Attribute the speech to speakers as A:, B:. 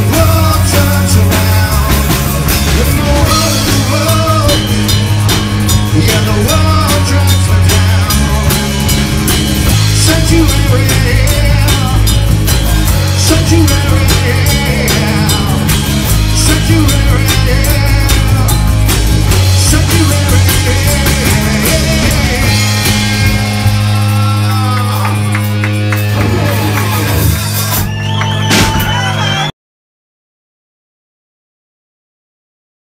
A: the world turns to.